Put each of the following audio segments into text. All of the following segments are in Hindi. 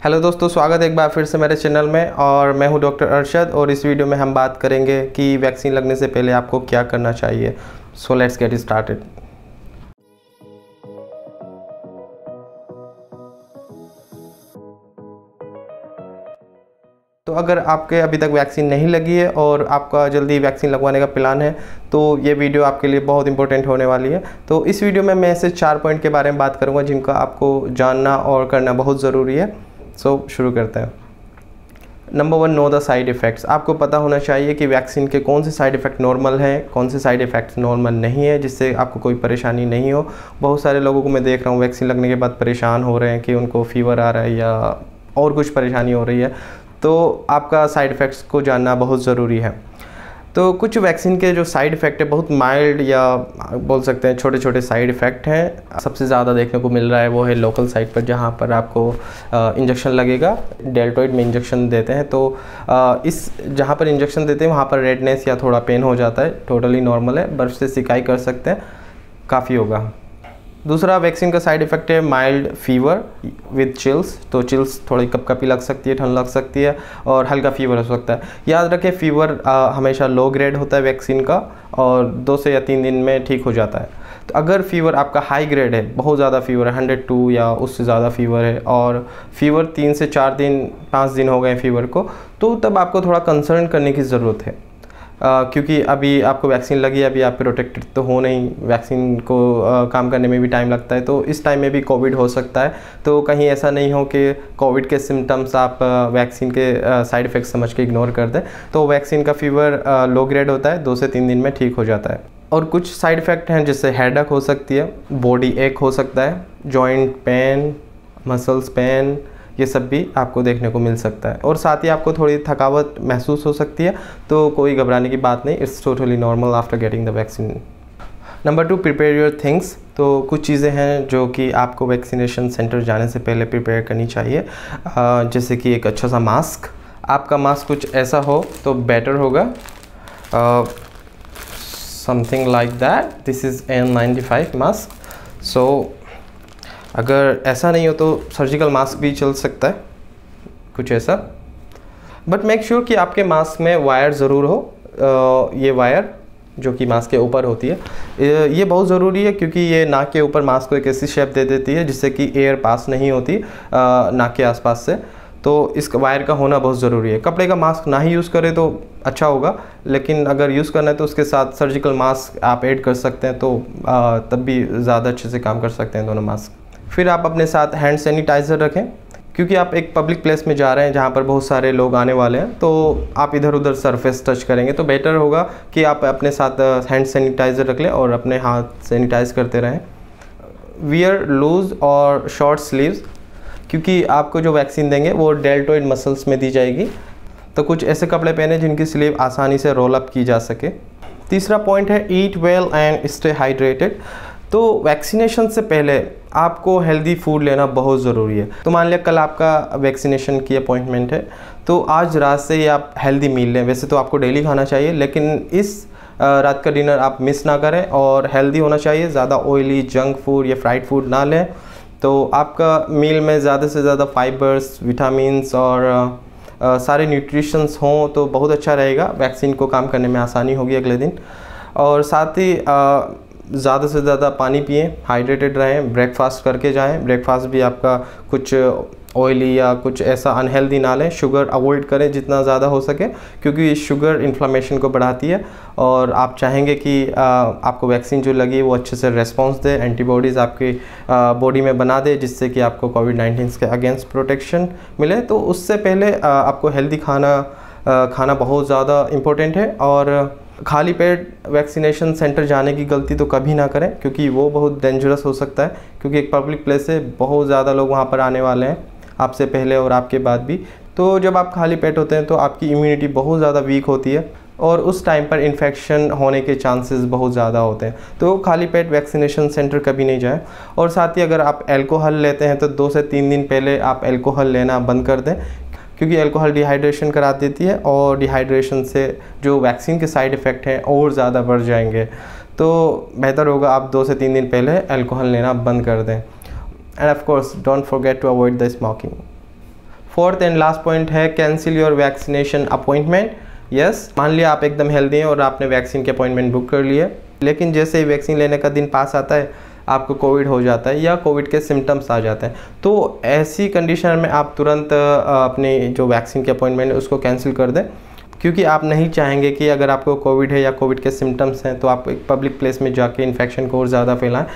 हेलो दोस्तों, स्वागत है एक बार फिर से मेरे चैनल में और मैं हूँ डॉक्टर अरशद और इस वीडियो में हम बात करेंगे कि वैक्सीन लगने से पहले आपको क्या करना चाहिए। सो लेट्स गेट स्टार्टेड तो अगर आपके अभी तक वैक्सीन नहीं लगी है और आपका जल्दी वैक्सीन लगवाने का प्लान है तो ये वीडियो आपके लिए बहुत इंपॉर्टेंट होने वाली है। तो इस वीडियो में मैं ऐसे चार पॉइंट के बारे में बात करूँगा जिनका आपको जानना और करना बहुत ज़रूरी है। सो so, शुरू करते हैं। Number one know the side effects आपको पता होना चाहिए कि वैक्सीन के कौन से साइड इफ़ेक्ट नॉर्मल हैं कौन से साइड इफ़ेक्ट्स नॉर्मल नहीं है जिससे आपको कोई परेशानी नहीं हो। बहुत सारे लोगों को मैं देख रहा हूँ वैक्सीन लगने के बाद परेशान हो रहे हैं कि उनको फीवर आ रहा है या और कुछ परेशानी हो रही है। तो आपका साइड इफ़ेक्ट्स को जानना बहुत ज़रूरी है। तो कुछ वैक्सीन के जो साइड इफ़ेक्ट है बहुत माइल्ड या बोल सकते हैं छोटे छोटे साइड इफ़ेक्ट हैं। सबसे ज़्यादा देखने को मिल रहा है वो है लोकल साइड पर जहाँ पर आपको इंजेक्शन लगेगा। डेल्टोइड में इंजेक्शन देते हैं तो आ, इस जहाँ पर इंजेक्शन देते हैं वहाँ पर रेडनेस या थोड़ा पेन हो जाता है। टोटली नॉर्मल है बर्फ़ से सिकाई कर सकते हैं। काफ़ी होगा। दूसरा वैक्सीन का साइड इफ़ेक्ट है माइल्ड फीवर विद चिल्स तो चिल्स थोड़ी कप कपी लग सकती है ठंड लग सकती है और हल्का फीवर हो सकता है। याद रखें फीवर आ, हमेशा लो ग्रेड होता है वैक्सीन का और दो से या तीन दिन में ठीक हो जाता है। तो अगर फीवर आपका हाई ग्रेड है बहुत ज़्यादा फीवर है हंड्रेड टू या उससे ज़्यादा फीवर है और फीवर तीन से चार दिन पाँच दिन हो गए फीवर को तो तब आपको थोड़ा कंसर्न करने की ज़रूरत है। क्योंकि अभी आपको वैक्सीन लगी अभी आप प्रोटेक्टेड तो हो नहीं। वैक्सीन को आ, काम करने में भी टाइम लगता है। तो इस टाइम में भी कोविड हो सकता है। तो कहीं ऐसा नहीं हो कि कोविड के सिम्टम्स आप वैक्सीन के साइड इफ़ेक्ट समझ के इग्नोर कर दें। तो वैक्सीन का फीवर लो ग्रेड होता है। दो से तीन दिन में ठीक हो जाता है। और कुछ साइड इफ़ेक्ट हैं जिससे हेडक हो सकती है। बॉडी एक हो सकता है। जॉइंट पेन मसल्स पेन ये सब भी आपको देखने को मिल सकता है। और साथ ही आपको थोड़ी थकावट महसूस हो सकती है तो कोई घबराने की बात नहीं it's totally normal after getting the vaccine number two prepare your things तो कुछ चीज़ें हैं जो कि आपको वैक्सीनेशन सेंटर जाने से पहले प्रिपेयर करनी चाहिए। जैसे कि एक अच्छा सा मास्क आपका मास्क कुछ ऐसा हो तो बेटर होगा। Something like that this is an ninety five mask so अगर ऐसा नहीं हो तो सर्जिकल मास्क भी चल सकता है कुछ ऐसा। बट मेक श्योर कि आपके मास्क में वायर ज़रूर हो आ, ये वायर जो कि मास्क के ऊपर होती है। ये बहुत ज़रूरी है क्योंकि ये नाक के ऊपर मास्क को एक ऐसी शेप दे देती है जिससे कि एयर पास नहीं होती नाक के आसपास से। तो इस वायर का होना बहुत ज़रूरी है। कपड़े का मास्क ना ही यूज़ करें तो अच्छा होगा लेकिन अगर यूज़ करना है तो उसके साथ सर्जिकल मास्क आप ऐड कर सकते हैं तो आ, तब भी ज़्यादा अच्छे से काम कर सकते हैं दोनों मास्क फिर आप अपने साथ हैंड सैनिटाइज़र रखें, क्योंकि आप एक पब्लिक प्लेस में जा रहे हैं जहाँ पर बहुत सारे लोग आने वाले हैं तो आप इधर उधर सरफेस टच करेंगे तो बेटर होगा कि आप अपने साथ हैंड सैनिटाइज़र रख लें और अपने हाथ सैनिटाइज करते रहें। वियर लूज़ और शॉर्ट स्लीव्स क्योंकि आपको जो वैक्सीन देंगे वो डेल्टोइड मसल्स में दी जाएगी। तो कुछ ऐसे कपड़े पहने जिनकी स्लीव आसानी से रोल अप की जा सके। तीसरा पॉइंट है eat well and stay hydrated तो वैक्सीनेशन से पहले आपको हेल्दी फ़ूड लेना बहुत ज़रूरी है। तो मान लिया कल आपका वैक्सीनेशन की अपॉइंटमेंट है तो आज रात से ही आप हेल्दी मील लें। वैसे तो आपको डेली खाना चाहिए लेकिन इस रात का डिनर आप मिस ना करें और हेल्दी होना चाहिए। ज़्यादा ऑयली जंक फ़ूड या फ्राइड फ़ूड ना लें। तो आपका मील में ज़्यादा से ज़्यादा फाइबर्स विटामिन्स और आ, सारे न्यूट्रिशंस हों तो बहुत अच्छा रहेगा। वैक्सीन को काम करने में आसानी होगी अगले दिन। और साथ ही ज़्यादा से ज़्यादा पानी पिए हाइड्रेटेड रहें ब्रेकफास्ट करके जाएँ। ब्रेकफास्ट भी आपका कुछ ऑयली या कुछ ऐसा अनहेल्दी ना लें। शुगर अवॉइड करें जितना ज़्यादा हो सके क्योंकि शुगर इन्फ्लामेशन को बढ़ाती है। और आप चाहेंगे कि आ, आपको वैक्सीन जो लगी वो अच्छे से रेस्पॉन्स दे एंटीबॉडीज़ आपकी बॉडी में बना दे जिससे कि आपको कोविड नाइन्टीन के अगेंस्ट प्रोटेक्शन मिले। तो उससे पहले आ, आपको हेल्दी खाना आ, खाना बहुत ज़्यादा इम्पोर्टेंट है। और खाली पेट वैक्सीनेशन सेंटर जाने की गलती तो कभी ना करें, क्योंकि वो बहुत डेंजरस हो सकता है, क्योंकि एक पब्लिक प्लेस है बहुत ज़्यादा लोग वहाँ पर आने वाले हैं, आपसे पहले और आपके बाद भी। तो जब आप खाली पेट होते हैं तो आपकी इम्यूनिटी बहुत ज़्यादा वीक होती है और उस टाइम पर इन्फेक्शन होने के चांसेस बहुत ज़्यादा होते हैं। तो खाली पेट वैक्सीनेशन सेंटर कभी नहीं जाएँ। और साथ ही अगर आप एल्कोहल लेते हैं तो दो से तीन दिन पहले आप एल्कोहल लेना बंद कर दें क्योंकि अल्कोहल डिहाइड्रेशन करा देती है और डिहाइड्रेशन से जो वैक्सीन के साइड इफ़ेक्ट हैं और ज़्यादा बढ़ जाएँगे। तो बेहतर होगा आप दो से तीन दिन पहले अल्कोहल लेना बंद कर दें। And of course don't forget to avoid the smoking fourth and last point है cancel your vaccination appointment yes मान लिया आप एकदम हेल्दी हैं और आपने वैक्सीन के अपॉइंटमेंट बुक कर लिए। लेकिन जैसे ही वैक्सीन लेने का दिन पास आता है आपको कोविड हो जाता है या कोविड के सिम्टम्स आ जाते हैं। तो ऐसी कंडीशन में आप तुरंत अपनी जो वैक्सीन के अपॉइंटमेंट है उसको कैंसिल कर दें। क्योंकि आप नहीं चाहेंगे कि अगर आपको कोविड है या कोविड के सिम्टम्स हैं तो आप एक पब्लिक प्लेस में जाके इन्फेक्शन को और ज़्यादा फैलाएँ।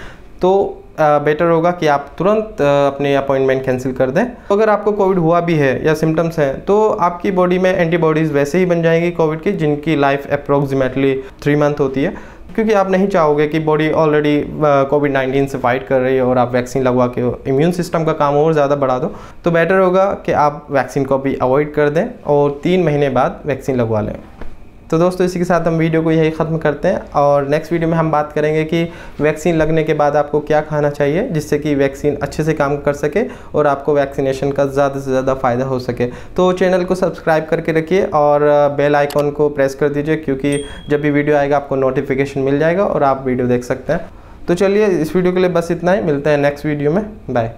तो बेटर होगा कि आप तुरंत अपने अपॉइंटमेंट कैंसिल कर दें। तो अगर आपको कोविड हुआ भी है या सिम्टम्स हैं तो आपकी बॉडी में एंटीबॉडीज़ वैसे ही बन जाएँगी कोविड की, जिनकी लाइफ अप्रोक्सीमेटली थ्री मंथ होती है। क्योंकि आप नहीं चाहोगे कि बॉडी ऑलरेडी कोविड नाइन्टीन से फाइट कर रही है और आप वैक्सीन लगवा के इम्यून सिस्टम का काम और ज़्यादा बढ़ा दो। तो बेटर होगा कि आप वैक्सीन को भी अवॉइड कर दें और तीन महीने बाद वैक्सीन लगवा लें। तो दोस्तों, इसी के साथ हम वीडियो को यही ख़त्म करते हैं और नेक्स्ट वीडियो में हम बात करेंगे कि वैक्सीन लगने के बाद आपको क्या खाना चाहिए जिससे कि वैक्सीन अच्छे से काम कर सके और आपको वैक्सीनेशन का ज़्यादा से ज़्यादा फ़ायदा हो सके। तो चैनल को सब्सक्राइब करके रखिए और बेल आइकॉन को प्रेस कर दीजिए क्योंकि जब भी वीडियो आएगा आपको नोटिफिकेशन मिल जाएगा और आप वीडियो देख सकते हैं। तो चलिए, इस वीडियो के लिए बस इतना ही, मिलते हैं नेक्स्ट वीडियो में। बाय